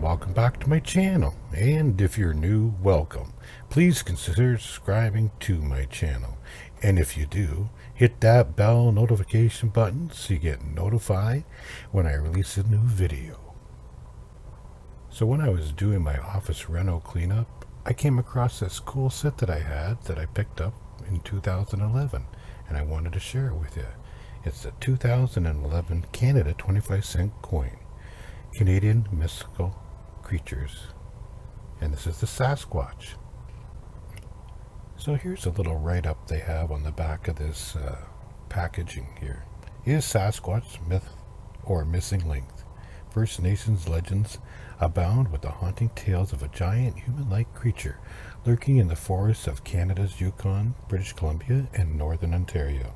welcome back to my channel. And if you're new, welcome. Please consider subscribing to my channel. And if you do, hit that bell notification button so you get notified when I release a new video. So when I was doing my office reno cleanup, I came across this cool set that I had that I picked up in 2011 and I wanted to share it with you. It's a 2011 Canada 25 cent coin. Canadian mystical creatures. And this is the Sasquatch. So here's a little write-up they have on the back of this uh, packaging here. Is Sasquatch myth or missing link? First Nations legends abound with the haunting tales of a giant human-like creature lurking in the forests of Canada's Yukon, British Columbia, and northern Ontario.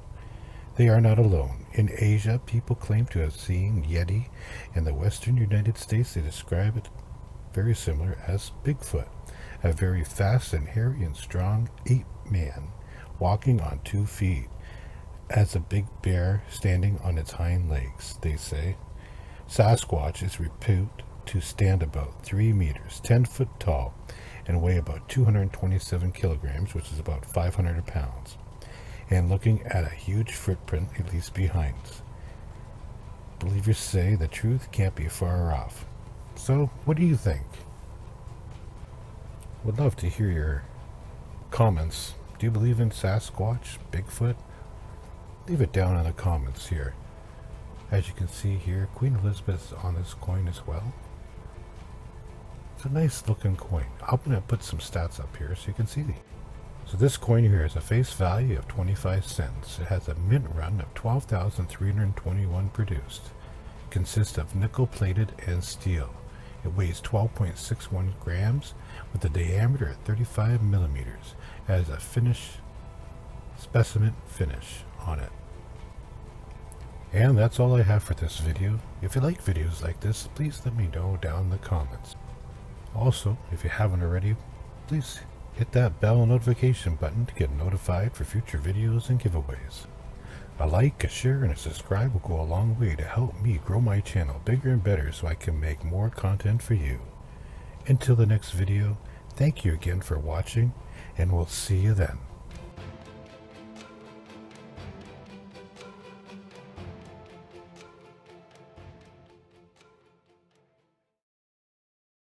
They are not alone. In Asia, people claim to have seen Yeti. In the western United States, they describe it very similar as Bigfoot, a very fast and hairy and strong ape man walking on two feet, as a big bear standing on its hind legs, they say. Sasquatch is reputed to stand about 3 meters, 10 foot tall, and weigh about 227 kilograms, which is about 500 pounds and looking at a huge footprint it leaves behind. Believers say the truth can't be far off. So, what do you think? Would love to hear your comments. Do you believe in Sasquatch, Bigfoot? Leave it down in the comments here. As you can see here, Queen Elizabeth's on this coin as well. It's a nice looking coin. I'm going to put some stats up here so you can see the so this coin here has a face value of 25 cents. It has a mint run of 12,321 produced. It consists of nickel plated and steel. It weighs 12.61 grams with a diameter of 35 millimeters. It has a finish specimen finish on it. And that's all I have for this video. If you like videos like this, please let me know down in the comments. Also, if you haven't already, please Hit that bell notification button to get notified for future videos and giveaways. A like, a share, and a subscribe will go a long way to help me grow my channel bigger and better so I can make more content for you. Until the next video, thank you again for watching, and we'll see you then.